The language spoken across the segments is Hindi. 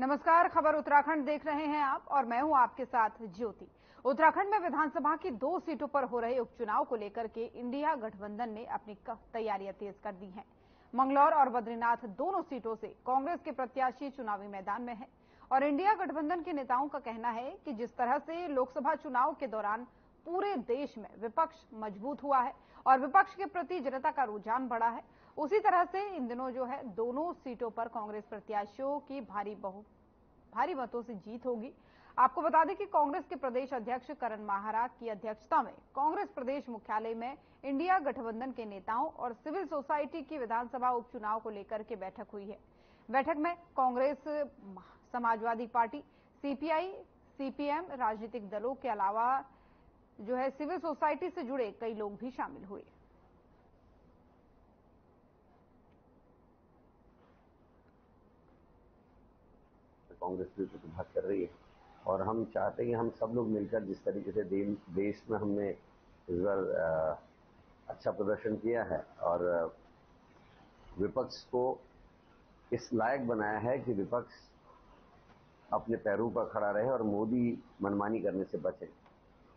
नमस्कार, खबर उत्तराखंड देख रहे हैं आप और मैं हूँ आपके साथ ज्योति। उत्तराखंड में विधानसभा की दो सीटों पर हो रहे उपचुनाव को लेकर के इंडिया गठबंधन ने अपनी तैयारियाँ तेज कर दी हैं। मंगलौर और बद्रीनाथ दोनों सीटों से कांग्रेस के प्रत्याशी चुनावी मैदान में है और इंडिया गठबंधन के नेताओं का कहना है कि जिस तरह से लोकसभा चुनाव के दौरान पूरे देश में विपक्ष मज़बूत हुआ है और विपक्ष के प्रति जनता का रुझान बढ़ा है उसी तरह से इन दिनों जो है, दोनों सीटों पर कांग्रेस प्रत्याशियों की भारी बहु, भारी मतों से जीत होगी। आपको बता दें कि कांग्रेस के प्रदेश अध्यक्ष करण माहारा की अध्यक्षता में कांग्रेस प्रदेश मुख्यालय में इंडिया गठबंधन के नेताओं और सिविल सोसाइटी की विधानसभा उपचुनाव को लेकर के बैठक हुई है। बैठक में Congress, Samajwadi Party, CPI, CPM, राजनीतिक दलों के अलावा जो है, सिविल सोसाइटी से जुड़े कई लोग भी शामिल हुए। कांग्रेस भी प्रतिभाग कर रही है। और हम चाहते हैं कि हम सब लोग मिलकर जिस तरीके से देश में हमने इस बार अच्छा प्रदर्शन किया है और विपक्ष को इस लायक बनाया है कि विपक्ष अपने पैरों पर खड़ा रहे और मोदी मनमानी करने से बचे।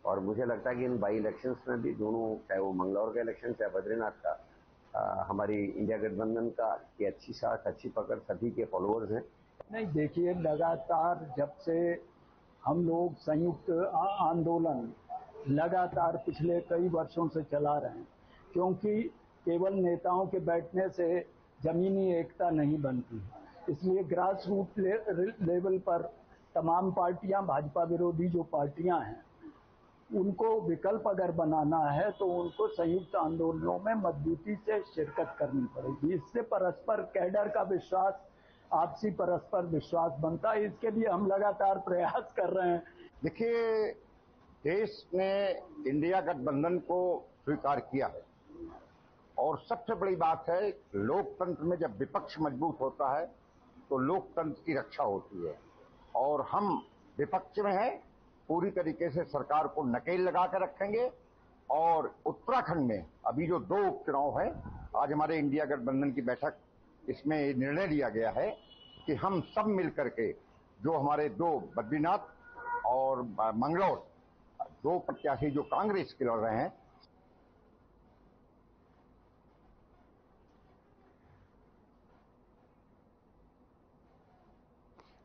और मुझे लगता है कि इन बाई इलेक्शंस में भी दोनों चाहे वो मंगलौर का इलेक्शन चाहे बद्रीनाथ का आ, हमारी इंडिया गठबंधन का की अच्छी साख अच्छी पकड़ सभी के फॉलोअर्स हैं। नहीं देखिए लगातार जब से हम लोग संयुक्त आंदोलन लगातार पिछले कई वर्षों से चला रहे हैं क्योंकि केवल नेताओं के बैठने से जमीनी एकता नहीं बनती इसलिए ग्रास रूट ले, लेवल पर तमाम पार्टियाँ भाजपा विरोधी जो पार्टियाँ हैं उनको विकल्प अगर बनाना है तो उनको संयुक्त आंदोलनों में मजबूती से शिरकत करनी पड़ेगी। इससे परस्पर कैडर का विश्वास आपसी परस्पर विश्वास बनता है, इसके लिए हम लगातार प्रयास कर रहे हैं। देखिए, देश ने इंडिया गठबंधन को स्वीकार किया है। और सबसे बड़ी बात है, लोकतंत्र में जब विपक्ष मज़बूत होता है तो लोकतंत्र की रक्षा होती है। और हम विपक्ष में हैं, पूरी तरीके से सरकार को नकेल लगा कर रखेंगे। और उत्तराखंड में अभी जो दो उपचुनाव है, आज हमारे इंडिया गठबंधन की बैठक इसमें निर्णय लिया गया है कि हम सब मिलकर के जो हमारे दो बद्रीनाथ और मंगलौर, दो प्रत्याशी जो कांग्रेस के लड़ रहे हैं,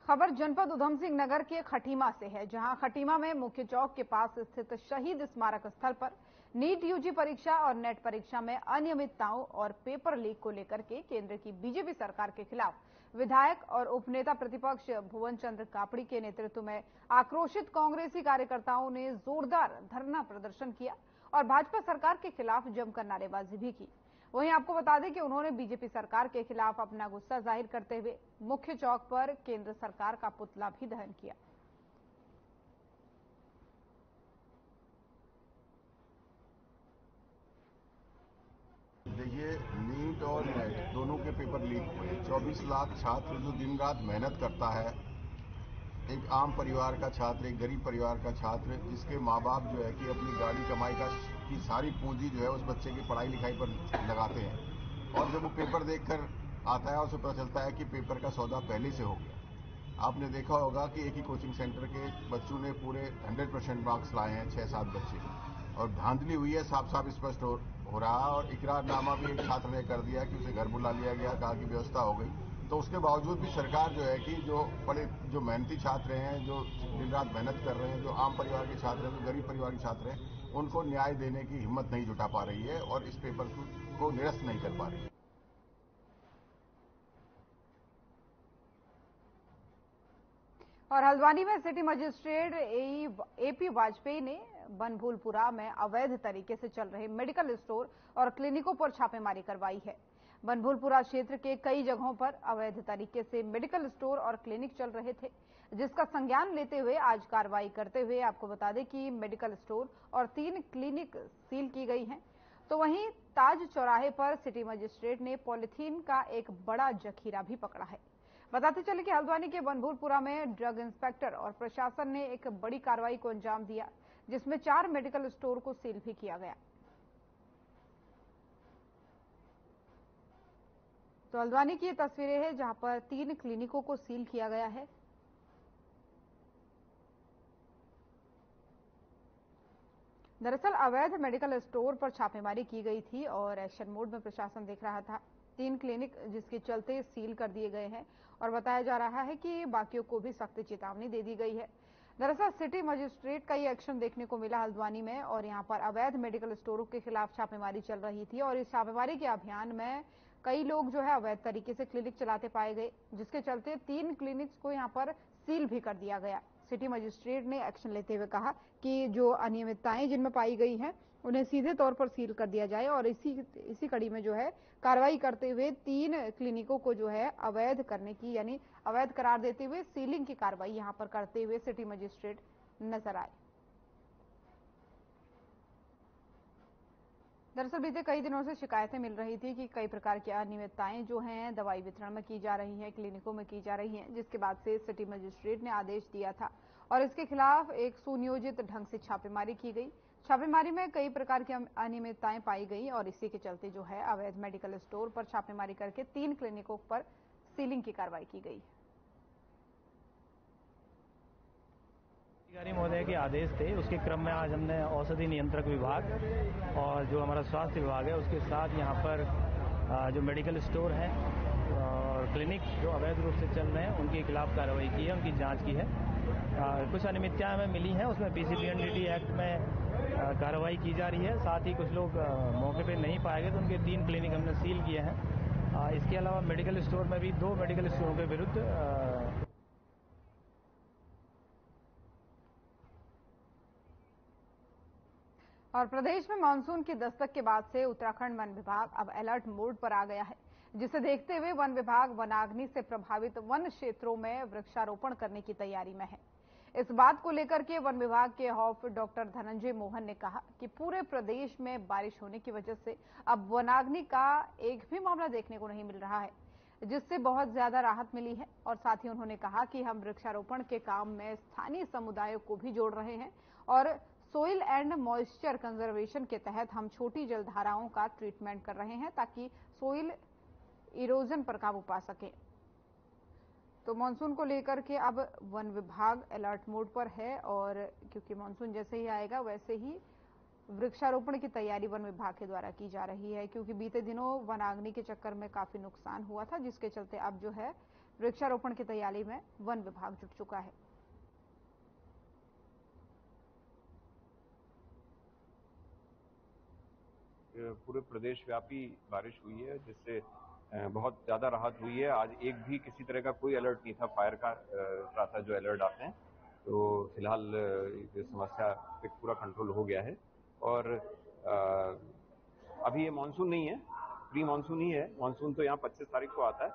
खबर जनपद उधम सिंह नगर के खटीमा से है, जहाँ खटीमा में मुख्य चौक के पास स्थित शहीद स्मारक स्थल पर नीट यूजी परीक्षा और नेट परीक्षा में अनियमितताओं और पेपर लीक को लेकर के केंद्र की बीजेपी सरकार के खिलाफ विधायक और उपनेता प्रतिपक्ष भुवन चंद्र कापड़ी के नेतृत्व में आक्रोशित कांग्रेसी कार्यकर्ताओं ने जोरदार धरना प्रदर्शन किया और भाजपा सरकार के खिलाफ जमकर नारेबाजी भी की। वहीं आपको बता दें कि उन्होंने बीजेपी सरकार के खिलाफ अपना गुस्सा ज़ाहिर करते हुए मुख्य चौक पर केंद्र सरकार का पुतला भी दहन किया। देखिए नीट और नेट दोनों के पेपर लीक हुए। 24 लाख छात्र जो दिन रात मेहनत करता है, एक आम परिवार का छात्र, एक गरीब परिवार का छात्र, जिसके माँ बाप जो है कि अपनी गाड़ी कमाई का की सारी पूंजी जो है उस बच्चे की पढ़ाई लिखाई पर लगाते हैं। और जब वो पेपर देखकर आता है उसे पता चलता है कि पेपर का सौदा पहले से हो गया। आपने देखा होगा कि एक ही कोचिंग सेंटर के बच्चों ने पूरे 100 परसेंट मार्क्स लाए हैं छह सात बच्चे। और धांधली हुई है साफ़ साफ़ स्पष्ट हो, हो रहा और इकरारनामा भी एक छात्र ने कर दिया कि उसे घर बुला लिया गया कहा कि व्यवस्था हो गई। तो उसके बावजूद भी सरकार जो है कि जो बड़े जो मेहनती छात्र हैं जो दिन रात मेहनत कर रहे हैं जो आम परिवार के छात्र हैं जो गरीब परिवार के छात्र हैं उनको न्याय देने की हिम्मत नहीं जुटा पा रही है और इस पेपर को निरस्त नहीं कर पा रही। है और हल्द्वानी में सिटी मजिस्ट्रेट एपी वाजपेयी ने बनभूलपुरा में अवैध तरीके से चल रहे मेडिकल स्टोर और क्लिनिकों पर छापेमारी करवाई है। बनभूलपुरा क्षेत्र के कई जगहों पर अवैध तरीके से मेडिकल स्टोर और क्लिनिक चल रहे थे, जिसका संज्ञान लेते हुए आज कार्रवाई करते हुए आपको बता दें कि मेडिकल स्टोर और तीन क्लिनिक सील की गई हैं। तो वहीं ताज चौराहे पर सिटी मजिस्ट्रेट ने पॉलिथीन का एक बड़ा जखीरा भी पकड़ा है। बताते चले कि हल्द्वानी के बनभूलपुरा में ड्रग इंस्पेक्टर और प्रशासन ने एक बड़ी कार्रवाई को अंजाम दिया। जिसमें चार मेडिकल स्टोर को सील भी किया गया। तो हल्द्वानी की ये तस्वीरें हैं जहाँ पर तीन क्लिनिकों को सील किया गया है। दरअसल अवैध मेडिकल स्टोर पर छापेमारी की गई थी और एक्शन मोड में प्रशासन देख रहा था। तीन क्लिनिक जिसके चलते सील कर दिए गए हैं और बताया जा रहा है कि बाकियों को भी सख्त चेतावनी दे दी गई है। दरअसल सिटी मजिस्ट्रेट का ये एक्शन देखने को मिला हल्द्वानी में और यहाँ पर अवैध मेडिकल स्टोरों के खिलाफ छापेमारी चल रही थी और इस छापेमारी के अभियान में कई लोग जो है अवैध तरीके से क्लिनिक चलाते पाए गए, जिसके चलते तीन क्लिनिक्स को यहाँ पर सील भी कर दिया गया। सिटी मजिस्ट्रेट ने एक्शन लेते हुए कहा कि जो अनियमितताएँ जिनमें पाई गई हैं उन्हें सीधे तौर पर सील कर दिया जाए और इसी इसी कड़ी में जो है कार्रवाई करते हुए तीन क्लिनिकों को जो है अवैध करने की, यानी अवैध करार देते हुए सीलिंग की कार्रवाई यहाँ पर करते हुए सिटी मजिस्ट्रेट नज़र आए। दरअसल बीते कई दिनों से शिकायतें मिल रही थी कि कई प्रकार की अनियमितताएँ जो हैं, दवाई वितरण में की जा रही हैं, क्लिनिकों में की जा रही हैं, जिसके बाद से सिटी मजिस्ट्रेट ने आदेश दिया था और इसके खिलाफ एक सुनियोजित ढंग से छापेमारी की गई। छापेमारी में कई प्रकार की अनियमितताएँ पाई गई और इसी के चलते जो है अवैध मेडिकल स्टोर पर छापेमारी करके तीन क्लिनिकों पर सीलिंग की कार्रवाई की गई। अधिकारी महोदय के आदेश थे, उसके क्रम में आज हमने औषधि नियंत्रक विभाग और जो हमारा स्वास्थ्य विभाग है, उसके साथ यहाँ पर जो मेडिकल स्टोर हैं और क्लिनिक जो अवैध रूप से चल रहे हैं, उनके खिलाफ कार्रवाई की है, उनकी जाँच की है। कुछ अनियमितताएँ हमें मिली हैं, उसमें पीसीपीएनडीटी एक्ट में कार्रवाई की जा रही है। साथ ही कुछ लोग मौके पे नहीं पाए गए तो उनके तीन क्लिनिक हमने सील किए हैं। इसके अलावा मेडिकल स्टोर में भी दो मेडिकल स्टोरों के विरुद्ध और प्रदेश में मानसून की दस्तक के बाद से उत्तराखंड वन विभाग अब अलर्ट मोड पर आ गया है, जिसे देखते हुए वन विभाग वनाग्नि से प्रभावित वन क्षेत्रों में वृक्षारोपण करने की तैयारी में है। इस बात को लेकर के वन विभाग के हॉफ डॉक्टर धनंजय मोहन ने कहा कि पूरे प्रदेश में बारिश होने की वजह से अब वनाग्नि का एक भी मामला देखने को नहीं मिल रहा है, जिससे बहुत ज़्यादा राहत मिली है। और साथ ही उन्होंने कहा कि हम वृक्षारोपण के काम में स्थानीय समुदायों को भी जोड़ रहे हैं और सोइल एंड मॉइस्चर कंजर्वेशन के तहत हम छोटी जलधाराओं का ट्रीटमेंट कर रहे हैं ताकि सोइल इरोजन पर काबू पा सके। तो मानसून को लेकर के अब वन विभाग अलर्ट मोड पर है और क्योंकि मानसून जैसे ही आएगा, वैसे ही वृक्षारोपण की तैयारी वन विभाग के द्वारा की जा रही है, क्योंकि बीते दिनों वनाग्नि के चक्कर में काफ़ी नुकसान हुआ था, जिसके चलते अब जो है वृक्षारोपण की तैयारी में वन विभाग जुट चुका है। पूरे प्रदेश व्यापी बारिश हुई है, जिससे बहुत ज़्यादा राहत हुई है। आज एक भी किसी तरह का कोई अलर्ट नहीं था। फायर का था जो अलर्ट आते हैं तो फ़िलहाल समस्या पे पूरा कंट्रोल हो गया है। और अभी ये मानसून नहीं है। प्री मानसून ही है। मानसून तो यहाँ पच्चीस तारीख को आता है।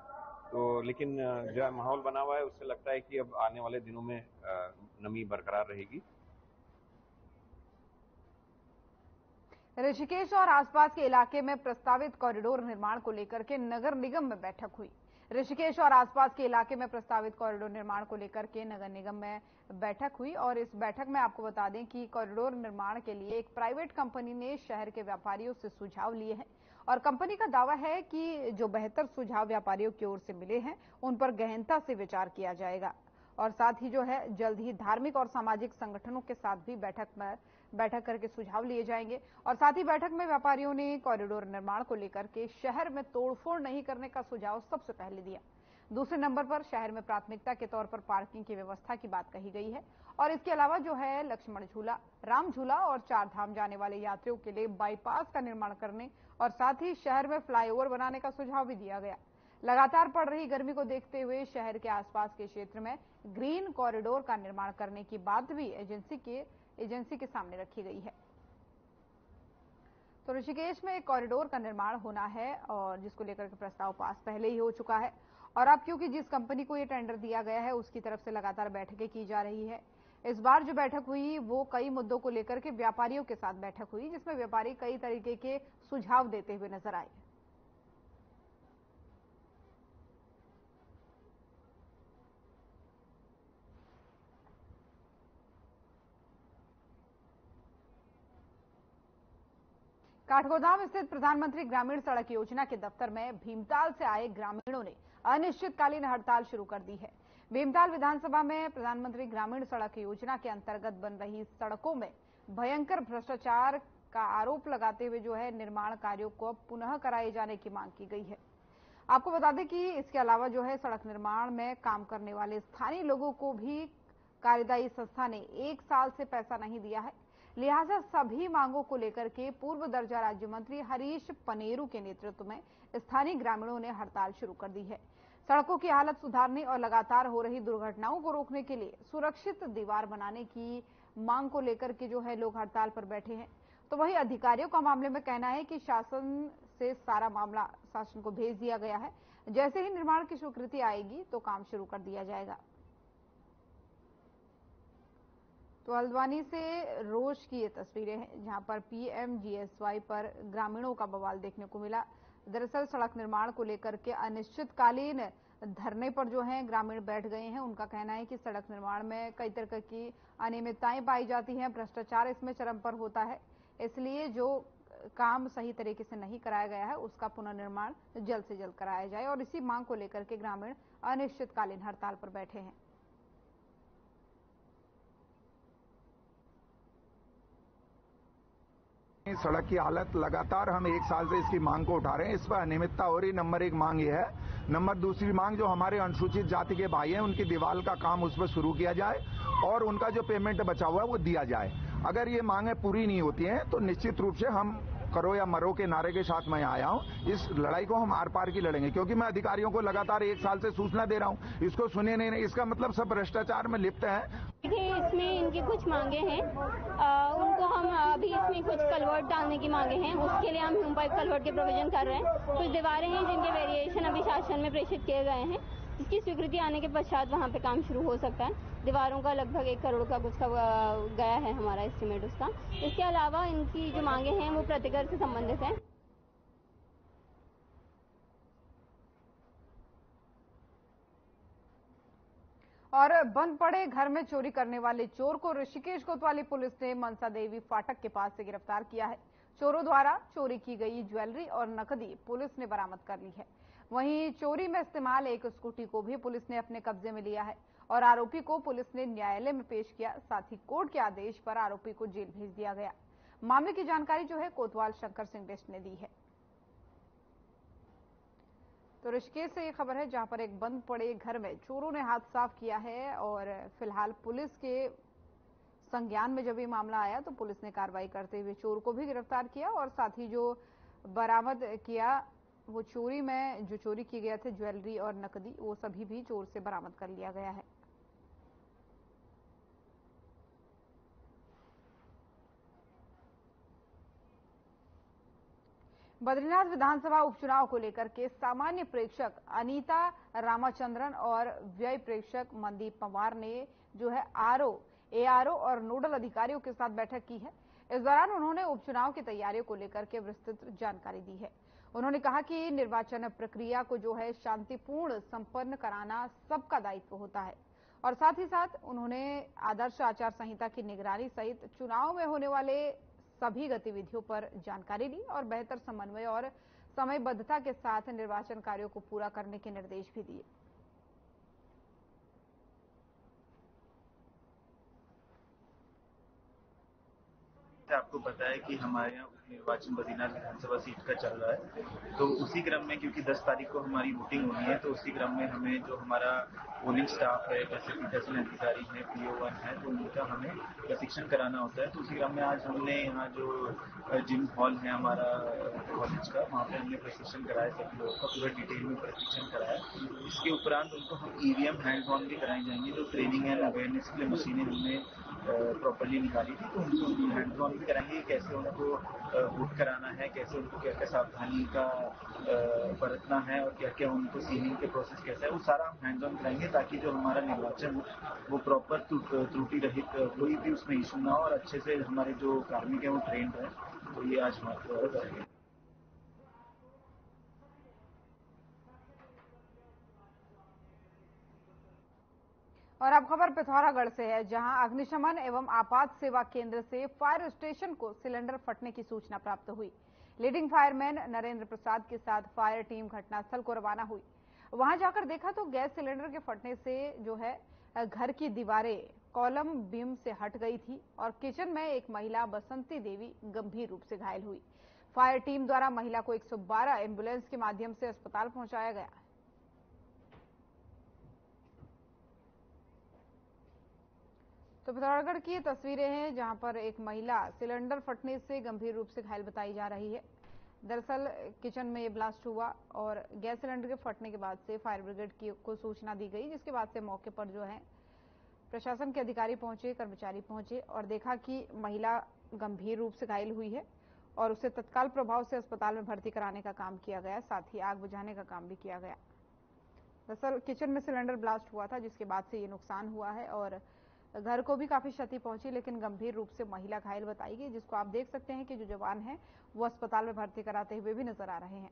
तो लेकिन जो माहौल बना हुआ है, उससे लगता है कि अब आने वाले दिनों में नमी बरकरार रहेगी। ऋषिकेश और आसपास के इलाके में प्रस्तावित कॉरिडोर निर्माण को लेकर के नगर निगम में बैठक हुई। ऋषिकेश और आसपास के इलाके में प्रस्तावित कॉरिडोर निर्माण को लेकर के नगर निगम में बैठक हुई और इस बैठक में आपको बता दें कि कॉरिडोर निर्माण के लिए एक प्राइवेट कंपनी ने शहर के व्यापारियों से सुझाव लिए हैं और कंपनी का दावा है कि जो बेहतर सुझाव व्यापारियों की ओर से मिले हैं, उन पर गहनता से विचार किया जाएगा। और साथ ही जो है, जल्द ही धार्मिक और सामाजिक संगठनों के साथ भी बैठक में बैठक करके सुझाव लिए जाएँगे। और साथ ही बैठक में व्यापारियों ने कॉरिडोर निर्माण को लेकर के शहर में तोड़फोड़ नहीं करने का सुझाव सबसे पहले दिया। दूसरे नंबर पर शहर में प्राथमिकता के तौर पर पार्किंग की व्यवस्था की बात कही गई है। और इसके अलावा जो है लक्ष्मण झूला, राम झूला और चार धाम जाने वाले यात्रियों के लिए बाईपास का निर्माण करने और साथ ही शहर में फ्लाईओवर बनाने का सुझाव भी दिया गया। लगातार पड़ रही गर्मी को देखते हुए शहर के आसपास के क्षेत्र में ग्रीन कॉरिडोर का निर्माण करने की बात भी एजेंसी के एजेंसी के सामने रखी गई है। तो ऋषिकेश में एक कॉरिडोर का निर्माण होना है और जिसको लेकर के प्रस्ताव पास पहले ही हो चुका है। और अब क्योंकि जिस कंपनी को ये टेंडर दिया गया है, उसकी तरफ़ से लगातार बैठकें की जा रही है। इस बार जो बैठक हुई, वो कई मुद्दों को लेकर के व्यापारियों के साथ बैठक हुई, जिसमें व्यापारी कई तरीके के सुझाव देते हुए नज़र आए काठगोदाम स्थित प्रधानमंत्री ग्रामीण सड़क योजना के दफ्तर में भीमताल से आए ग्रामीणों ने अनिश्चितकालीन हड़ताल शुरू कर दी है। भीमताल विधानसभा में प्रधानमंत्री ग्रामीण सड़क योजना के अंतर्गत बन रही सड़कों में भयंकर भ्रष्टाचार का आरोप लगाते हुए जो है निर्माण कार्यों को पुनः कराए जाने की मांग की गई है। आपको बता दें कि इसके अलावा जो है सड़क निर्माण में काम करने वाले स्थानीय लोगों को भी कार्यदायी संस्था ने एक साल से पैसा नहीं दिया है। लिहाजा सभी मांगों को लेकर के पूर्व दर्जा राज्य मंत्री हरीश पनेरू के नेतृत्व में स्थानीय ग्रामीणों ने हड़ताल शुरू कर दी है। सड़कों की हालत सुधारने और लगातार हो रही दुर्घटनाओं को रोकने के लिए सुरक्षित दीवार बनाने की मांग को लेकर के जो है लोग हड़ताल पर बैठे हैं। तो वही अधिकारियों का मामले में कहना है कि शासन से सारा मामला शासन को भेज दिया गया है। जैसे ही निर्माण की स्वीकृति आएगी तो काम शुरू कर दिया जाएगा। तो हल्द्वानी से रोज की ये तस्वीरें हैं, जहाँ पर पीएमजीएसवाई पर ग्रामीणों का बवाल देखने को मिला। दरअसल सड़क निर्माण को लेकर के अनिश्चितकालीन धरने पर जो है, ग्रामीण बैठ गए हैं। उनका कहना है कि सड़क निर्माण में कई तरह की अनियमितताएँ पाई जाती हैं, भ्रष्टाचार इसमें चरम पर होता है। इसलिए जो काम सही तरीके से नहीं कराया गया है, उसका पुनर्निर्माण जल्द से जल्द कराया जाए और इसी मांग को लेकर के ग्रामीण अनिश्चितकालीन हड़ताल पर बैठे हैं। सड़क की हालत लगातार हम एक साल से इसकी मांग को उठा रहे हैं। इस पर अनियमितता हो रही नंबर एक मांग ये है। नंबर दूसरी मांग जो हमारे अनुसूचित जाति के भाई हैं, उनकी दीवाल का काम उस पर शुरू किया जाए और उनका जो पेमेंट बचा हुआ है, वो दिया जाए। अगर ये मांगें पूरी नहीं होती हैं तो निश्चित रूप से हम करो या मरो के नारे के साथ मैं आया हूँ। इस लड़ाई को हम आर पार की लड़ेंगे, क्योंकि मैं अधिकारियों को लगातार एक साल से सूचना दे रहा हूँ। इसको सुने नहीं नहीं, इसका मतलब सब भ्रष्टाचार में लिप्त है। इसमें इनकी कुछ मांगे हैं। उनको हम अभी इसमें कुछ कलवर्ट डालने की मांगे हैं। उसके लिए हम ह्यूम पाइप कलवर्ट के प्रोविज़न कर रहे हैं। कुछ दीवारें हैं जिनके वेरिएशन अभी शासन में प्रेषित किए गए हैं। जिसकी स्वीकृति आने के पश्चात वहाँ पे काम शुरू हो सकता है। दीवारों का लगभग एक करोड़ का कुछ का गया है हमारा एस्टिमेट उसका। इसके अलावा इनकी जो मांगे हैं, वो प्रतिकर से संबंधित हैं। और बंद पड़े घर में चोरी करने वाले चोर को ऋषिकेश कोतवाली पुलिस ने मनसा देवी फाटक के पास से गिरफ़्तार किया है। चोरों द्वारा चोरी की गई ज्वेलरी और नकदी पुलिस ने बरामद कर ली है। वहीं चोरी में इस्तेमाल एक स्कूटी को भी पुलिस ने अपने कब्जे में लिया है और आरोपी को पुलिस ने न्यायालय में पेश किया। साथ ही कोर्ट के आदेश पर आरोपी को जेल भेज दिया गया। मामले की जानकारी जो है कोतवाल शंकर सिंह बिष्ट ने दी है। तो ऋषिकेश से ये खबर है, जहाँ पर एक बंद पड़े घर में चोरों ने हाथ साफ़ किया है और फ़िलहाल पुलिस के संज्ञान में जब ये मामला आया तो पुलिस ने कार्रवाई करते हुए चोर को भी गिरफ़्तार किया और साथ ही जो बरामद किया वो चोरी में, जो चोरी की गया थे, ज्वेलरी और नकदी, वो सभी भी चोर से बरामद कर लिया गया है। बद्रीनाथ विधानसभा उपचुनाव को लेकर के सामान्य प्रेक्षक अनीता रामाचंद्रन और व्यय प्रेक्षक मनदीप पवार ने जो है आरओ, एआरओ और नोडल अधिकारियों के साथ बैठक की है। इस दौरान उन्होंने उपचुनाव की तैयारियों को लेकर के विस्तृत जानकारी दी है। उन्होंने कहा कि निर्वाचन प्रक्रिया को जो है शांतिपूर्ण, संपन्न कराना सबका दायित्व होता है। और साथ ही साथ उन्होंने आदर्श आचार संहिता की निगरानी सहित चुनाव में होने वाले सभी गतिविधियों पर जानकारी ली और बेहतर समन्वय और समयबद्धता के साथ निर्वाचन कार्यों को पूरा करने के निर्देश भी दिए। आपको पता है कि हमारे यहाँ निर्वाचन बद्रीनाथ विधानसभा सीट का चल रहा है। तो उसी क्रम में, क्योंकि 10 तारीख को हमारी वोटिंग होनी है तो उसी क्रम में हमें जो हमारा पोलिंग स्टाफ है जैसे पीठासीन अधिकारी है पीओ वन है तो उनका हमें प्रशिक्षण कराना होता है। तो उसी क्रम में आज हमने यहाँ जो जिम हॉल है हमारा कॉलेज का, वहाँ पे हमने प्रशिक्षण कराया, सभी लोगों का पूरा डिटेल में प्रशिक्षण कराया। इसके उपरांत उनको हम ईवीएम हैंड ऑन भी कराई जाएँगे, जो ट्रेनिंग एंड अवेयरनेस के लिए मशीनें हमने प्रॉपरली निकाली थी तो उनको हैंड ऑन भी कराएँगे, कैसे उनको वोट कराना है, कैसे उनको क्या क्या सावधानी का बरतना है और क्या क्या उनको सीलिंग के प्रोसेस कैसा है, वो सारा हम हैंड ऑन कराएँगे ताकि जो हमारा निर्वाचन वो प्रॉपर त्रुटि रहित कोई भी उसमें इशू ना हो और अच्छे से हमारे जो कार्मिक है, वो ट्रेंड रहे तो ये आज हमारे और अब खबर पिथौरागढ़ से है, जहाँ अग्निशमन एवं आपात सेवा केंद्र से फायर स्टेशन को सिलेंडर फटने की सूचना प्राप्त हुई। लीडिंग फायरमैन नरेंद्र प्रसाद के साथ फायर टीम घटनास्थल को रवाना हुई। वहाँ जाकर देखा तो गैस सिलेंडर के फटने से जो है, घर की दीवारें कॉलम बीम से हट गई थी और किचन में एक महिला बसंती देवी गंभीर रूप से घायल हुई। फायर टीम द्वारा महिला को 112 एंबुलेंस के माध्यम से अस्पताल पहुँचाया गया। तो पिथौरागढ़ की तस्वीरें हैं जहाँ पर एक महिला सिलेंडर फटने से गंभीर रूप से घायल बताई जा रही है। दरअसल, किचन में ये ब्लास्ट हुआ और गैस सिलेंडर के फटने के बाद से फायर ब्रिगेड की को सूचना दी गई, जिसके बाद से मौके पर जो है, प्रशासन के अधिकारी पहुँचे, कर्मचारी पहुँचे और देखा कि महिला गंभीर रूप से घायल हुई है और उसे तत्काल प्रभाव से अस्पताल में भर्ती कराने का काम किया गया, साथ ही आग बुझाने का काम भी किया गया। दरअसल, किचन में सिलेंडर ब्लास्ट हुआ था, जिसके बाद से ये नुकसान हुआ है और घर को भी काफ़ी क्षति पहुँची, लेकिन गंभीर रूप से महिला घायल बताई गई, जिसको आप देख सकते हैं कि जो जवान है, वो अस्पताल में भर्ती कराते हुए भी नज़र आ रहे हैं।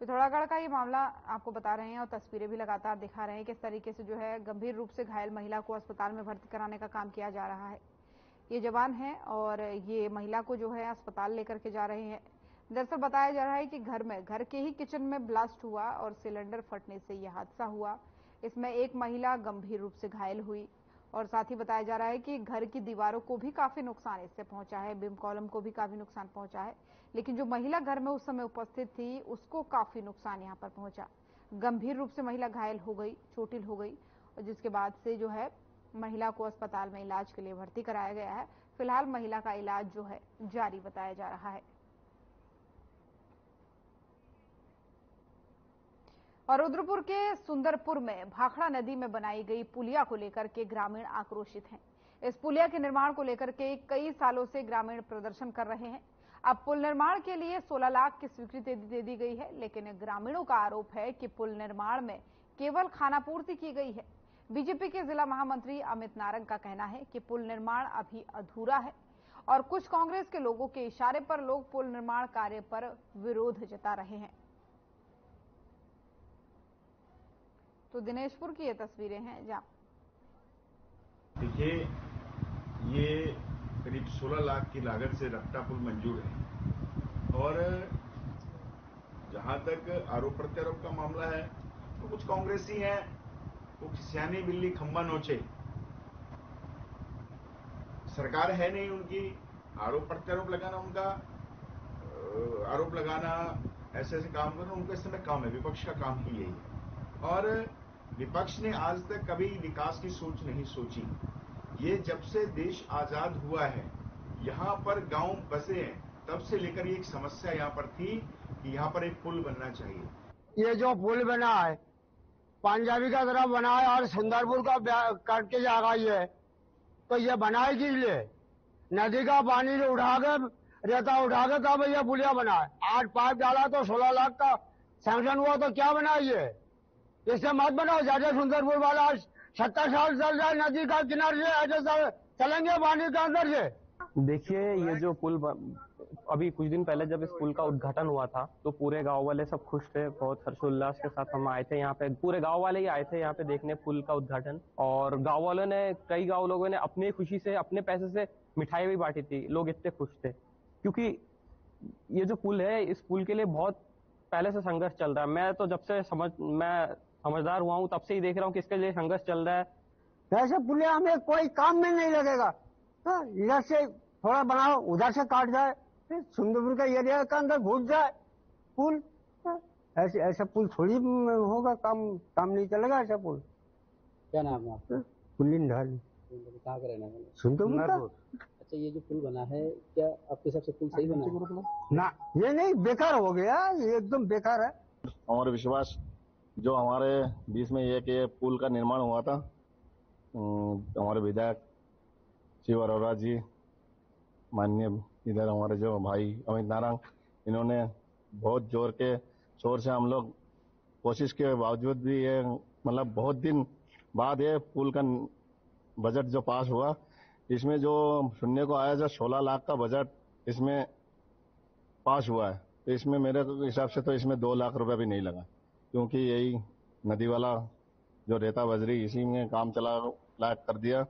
पिथौरागढ़ का ये मामला आपको बता रहे हैं और तस्वीरें भी लगातार दिखा रहे हैं किस तरीके से जो है गंभीर रूप से घायल महिला को अस्पताल में भर्ती कराने का काम किया जा रहा है। ये जवान है और ये महिला को जो है अस्पताल लेकर के जा रहे हैं। दरअसल बताया जा रहा है कि घर में, घर के ही किचन में ब्लास्ट हुआ और सिलेंडर फटने से यह हादसा हुआ। इसमें एक महिला गंभीर रूप से घायल हुई और साथ ही बताया जा रहा है कि घर की दीवारों को भी काफ़ी नुकसान इससे पहुँचा है, बिम कॉलम को भी काफ़ी नुकसान पहुँचा है, लेकिन जो महिला घर में उस समय उपस्थित थी, उसको काफ़ी नुकसान यहाँ पर पहुँचा। गंभीर रूप से महिला घायल हो गई, चोटिल हो गई, और जिसके बाद से जो है, महिला को अस्पताल में इलाज के लिए भर्ती कराया गया है। फ़िलहाल महिला का इलाज जो है, जारी बताया जा रहा है। और रुद्रपुर के सुंदरपुर में भाखड़ा नदी में बनाई गई पुलिया को लेकर के ग्रामीण आक्रोशित हैं। इस पुलिया के निर्माण को लेकर के कई सालों से ग्रामीण प्रदर्शन कर रहे हैं। अब पुल निर्माण के लिए 16 लाख की स्वीकृति दे दी गई है, लेकिन ग्रामीणों का आरोप है कि पुल निर्माण में केवल खानापूर्ति की गई है। बीजेपी के जिला महामंत्री अमित नारंग का कहना है कि पुल निर्माण अभी अधूरा है और कुछ कांग्रेस के लोगों के इशारे पर लोग पुल निर्माण कार्य पर विरोध जता रहे हैं। तो दिनेशपुर की ये तस्वीरें हैं जहाँ देखिए, ये करीब 16 लाख की लागत से रफ्ता पुल मंजूर है। और जहाँ तक आरोप प्रत्यारोप का मामला है तो कुछ कांग्रेसी हैं कुछ सियानी बिल्ली खंबा नोचे। सरकार है नहीं उनकी, आरोप प्रत्यारोप लगाना उनका आरोप लगाना, ऐसे ऐसे काम करना उनका इस समय काम है, विपक्ष का काम ही यही है। और विपक्ष ने आज तक कभी विकास की सोच नहीं सोची। ये जब से देश आज़ाद हुआ है, यहाँ पर गाँव बसे हैं, तब से लेकर एक समस्या यहाँ पर थी कि यहाँ पर एक पुल बनना चाहिए। ये जो पुल बना है, पंजाबी का तरफ़ बना है और सुंदरपुर का कट के जाएगा ये तो ये बनाए किस लिए? नदी का पानी जो उठा के रेता उठा के तब ये पुलिया बना है आठ पाइप डाला तो सोलह लाख का सैंक्शन हुआ तो क्या बना ये इससे मत बनाओ, ज़्यादा सुंदरपुर वाला आज सत्तर साल चल जाए नदी का किनारे ऐसे चलेंगे पानी के अंदर से। देखिए, ये जो पुल अभी कुछ दिन पहले जब इस पुल का उद्घाटन हुआ था तो पूरे गाँव वाले सब खुश थे, बहुत हर्षोल्लास के साथ हम आए थे यहाँ पे। पूरे गाँव वाले ही आए थे यहाँ पे देखने पुल का उद्घाटन, और गाँव वालों ने, कई गाँव लोगों ने अपनी खुशी से, अपने पैसे से मिठाई भी बांटी थी, लोग इतने खुश थे। क्योंकि ये जो पुल है, इस पुल के लिए बहुत पहले से संघर्ष चल रहा है। मैं तो जब से समझ, मैं समझदार हुआ हूँ तब से ही देख रहा हूँ किसके लिए संघर्ष चल रहा है। ऐसे पुलिया हमें कोई काम में नहीं लगेगा। इधर से थोड़ा बनाओ उधर से काट जाए फिर सुंदरपुर का एरिया के अंदर घुस जाए पुल। ऐसे ऐसा पुल थोड़ी होगा काम काम नहीं चलेगा ऐसा पुल। क्या नाम है आपका? पुलिन ढाल कहाँ का रहना है सुंदरपुर का? अच्छा ये जो पुल बना है क्या आपके हिसाब से पुल सही बना है। ना ये नहीं बेकार हो गया ये एकदम बेकार है। हमारे विश्वास जो हमारे बीच में एक ये पुल का निर्माण हुआ था हमारे विधायक शिव अरोरा जी, माननीय इधर हमारे जो भाई अमित नारंग, इन्होंने बहुत ज़ोर के शोर से हम लोग कोशिश के बावजूद भी ये मतलब बहुत दिन बाद ये पुल का बजट जो पास हुआ, इसमें जो सुनने को आया जो 16 लाख का बजट इसमें पास हुआ है तो इसमें मेरे हिसाब से तो इसमें दो लाख रुपया भी नहीं लगा। क्योंकि यही नदी वाला जो रेता बजरी, इसी में काम चला, लायक कर दिया।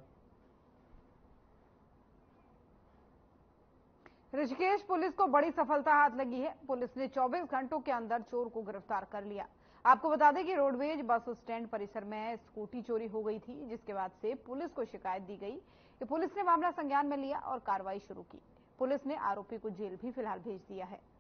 ऋषिकेश पुलिस को बड़ी सफलता हाथ लगी है। पुलिस ने 24 घंटों के अंदर चोर को गिरफ़्तार कर लिया। आपको बता दें कि रोडवेज़ बस स्टैंड परिसर में स्कूटी चोरी हो गई थी, जिसके बाद से पुलिस को शिकायत दी गई कि पुलिस ने मामला संज्ञान में लिया और कार्रवाई शुरू की। पुलिस ने आरोपी को जेल भी फ़िलहाल भेज दिया है।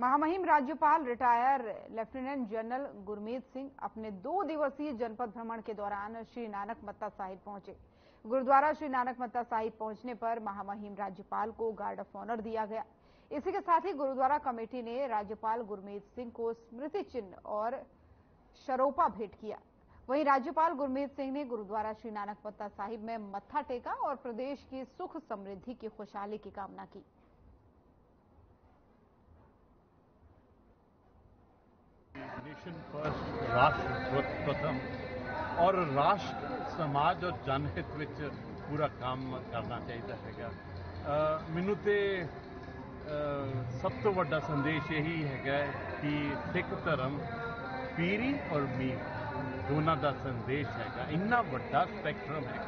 महामहिम राज्यपाल retire lieutenant general Gurmeet Singh अपने दो दिवसीय जनपद भ्रमण के दौरान श्री नानक मत्ता साहिब पहुँचे। गुरुद्वारा श्री नानक मत्ता साहिब पहुँचने पर महामहिम राज्यपाल को गार्ड ऑफ़ ऑनर दिया गया। इसी के साथ ही गुरुद्वारा कमेटी ने राज्यपाल गुरमीत सिंह को स्मृति चिन्ह और शरोपा भेंट किया। वहीं राज्यपाल गुरमीत सिंह ने गुरुद्वारा श्री नानक मत्ता साहिब में मत्था टेका और प्रदेश की सुख समृद्धि की खुशहाली की कामना की। नेशन फर्स्ट राष्ट्र प्रथम और राष्ट्र समाज और जनहित ਵਿੱਚ ਪੂਰਾ ਕੰਮ ਕਰਨਾ ਚਾਹੀਦਾ ਹੈਗਾ ਮੈਨੂੰ ਤੇ ਸਭ ਤੋਂ ਵੱਡਾ ਸੰਦੇਸ਼ ਇਹੀ ਹੈਗਾ ਕਿ ਸਿੱਖ ਧਰਮ ਪੀਰੀ ਔਰ ਮੀਰ ਦੋਨਾਂ ਦਾ ਸੰਦੇਸ਼ ਹੈਗਾ ਇੰਨਾ ਵੱਡਾ ਸਪੈਕਟਰਮ ਹੈ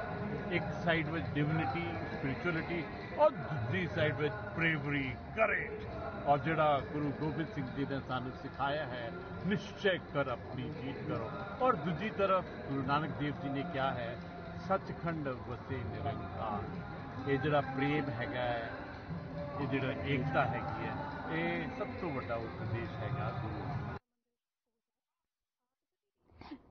ਇੱਕ ਸਾਈਡ ਵਿੱਚ ਡਿਵਿਨਿਟੀ ਸਪਿਰਚੁਅਲਿਟੀ ਔਰ ਦੂਜੀ ਸਾਈਡ ਵਿੱਚ ਬ੍ਰੇਵਰੀ ਕਰੇਜ ਔਰ ਜਿਹੜਾ ਗੁਰੂ ਗੋਬਿੰਦ ਸਿੰਘ ਜੀ ਨੇ ਸਾਨੂੰ ਸਿਖਾਇਆ ਹੈ ਨਿਸ਼ਚੈ ਕਰ ਆਪਣੀ ਜੀਤ ਕਰੋ ਔਰ ਦੂਜੀ ਤਰਫ ਗੁਰੂ ਨਾਨਕ ਦੇਵ ਜੀ ਨੇ ਕਿਹਾ ਹੈ ਸੱਚਖੰਡ ਵਸੇ ਨਿਰੰਕਾਰ ਇਹ ਜਿਹੜਾ ਪ੍ਰੇਮ ਹੈਗਾ ਹੈ ਇਹ ਜਿਹੜਾ ਏਕਤਾ ਹੈਗੀ ਹੈ ਇਹ ਸਭ ਤੋਂ ਵੱਡਾ ਉਪਦੇਸ਼ ਹੈਗਾ ਗੁਰੂ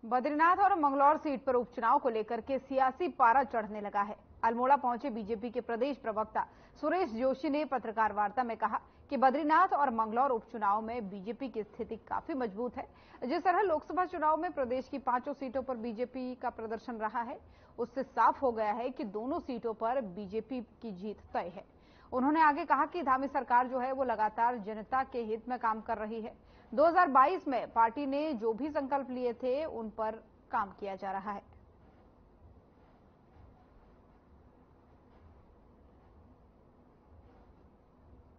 बद्रीनाथ और मंगलौर सीट पर उपचुनाव को लेकर के सियासी पारा चढ़ने लगा है अल्मोड़ा पहुँचे बीजेपी के प्रदेश प्रवक्ता सुरेश जोशी ने पत्रकार वार्ता में कहा कि बद्रीनाथ और मंगलौर उपचुनाव में बीजेपी की स्थिति काफ़ी मज़बूत है। जिस तरह लोकसभा चुनाव में प्रदेश की पाँचों सीटों पर बीजेपी का प्रदर्शन रहा है, उससे साफ़ हो गया है कि दोनों सीटों पर बीजेपी की जीत तय है। उन्होंने आगे कहा कि धामी सरकार जो है, वो लगातार जनता के हित में काम कर रही है। 2022 में पार्टी ने जो भी संकल्प लिए थे, उन पर काम किया जा रहा है।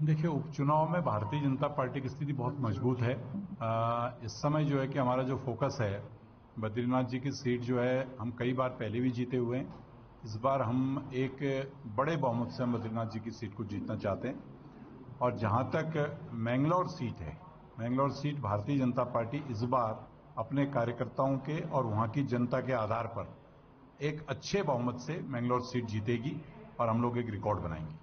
देखिए उपचुनाव में भारतीय जनता पार्टी की स्थिति बहुत मज़बूत है। आ, इस समय जो है कि हमारा जो फोकस है बद्रीनाथ जी की सीट जो है हम कई बार पहले भी जीते हुए हैं। इस बार हम एक बड़े बहुमत से हम बद्रीनाथ जी की सीट को जीतना चाहते हैं। और जहाँ तक मैंगलोर सीट है मैंगलोर सीट भारतीय जनता पार्टी इस बार अपने कार्यकर्ताओं के और वहाँ की जनता के आधार पर एक अच्छे बहुमत से मैंगलोर सीट जीतेगी और हम लोग एक रिकॉर्ड बनाएँगे।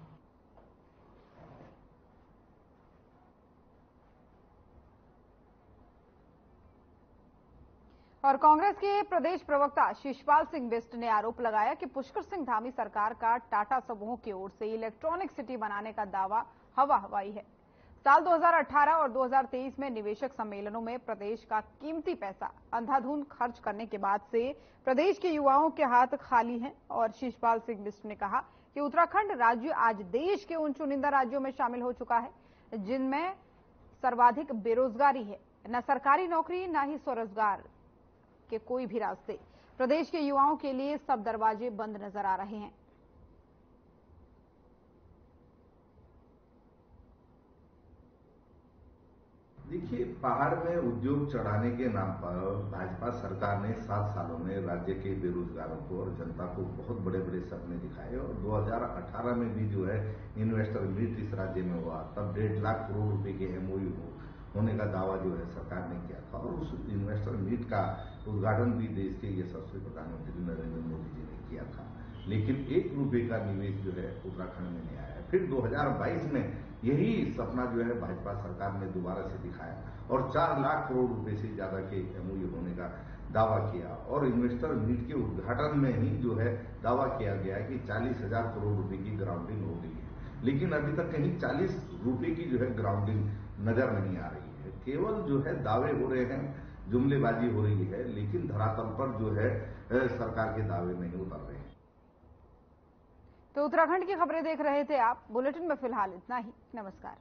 और कांग्रेस के प्रदेश प्रवक्ता शिशपाल सिंह बिस्ट ने आरोप लगाया कि पुष्कर सिंह धामी सरकार का टाटा समूह की ओर से इलेक्ट्रॉनिक सिटी बनाने का दावा हवा हवाई है। साल 2018 और 2023 में निवेशक सम्मेलनों में प्रदेश का कीमती पैसा अंधाधुंध खर्च करने के बाद से प्रदेश के युवाओं के हाथ खाली हैं और शिशपाल सिंह बिस्ट ने कहा कि उत्तराखंड राज्य आज देश के उन चुनिंदा राज्यों में शामिल हो चुका है, जिनमें सर्वाधिक बेरोजगारी है। न सरकारी नौकरी, न ही स्वरोजगार। के कोई भी रास्ते। प्रदेश के युवाओं के लिए सब दरवाजे बंद नज़र आ रहे हैं। देखिए, पहाड़ में उद्योग चढ़ाने के नाम पर भाजपा सरकार ने सात सालों में राज्य के बेरोजगारों को और जनता को बहुत बड़े बड़े सपने दिखाए और 2018 में भी जो है इन्वेस्टर मीट इस राज्य में हुआ। तब डेढ़ लाख करोड़ रुपए के एमओयू होने का दावा जो है सरकार ने किया था और उस इन्वेस्टर मीट का उद्घाटन भी देश के यशस्वी प्रधानमंत्री नरेंद्र मोदी जी ने किया था। लेकिन एक रुपए का निवेश जो है उत्तराखंड में नहीं आया। फिर 2022 में यही सपना जो है भाजपा सरकार ने दोबारा से दिखाया और चार लाख करोड़ रुपए से ज़्यादा के एमओयू होने का दावा किया और इन्वेस्टर मीट के उद्घाटन में ही जो है दावा किया गया कि चालीस हज़ार करोड़ रुपए की ग्राउंडिंग हो गई है। लेकिन अभी तक कहीं चालीस रुपए की जो है ग्राउंडिंग नज़र नहीं आ रही है। केवल जो है दावे हो रहे हैं, जुमलेबाजी हो रही है, लेकिन धरातल पर जो है सरकार के दावे नहीं उतर रहे हैं। तो उत्तराखंड की खबरें देख रहे थे आप। बुलेटिन में फ़िलहाल इतना ही। नमस्कार।